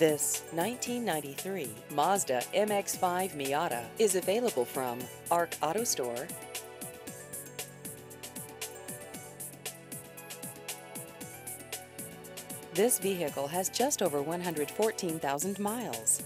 This 1993 Mazda MX-5 Miata is available from ARC Auto Store. This vehicle has just over 114,000 miles.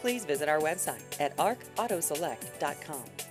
Please visit our website at arcautoselect.com.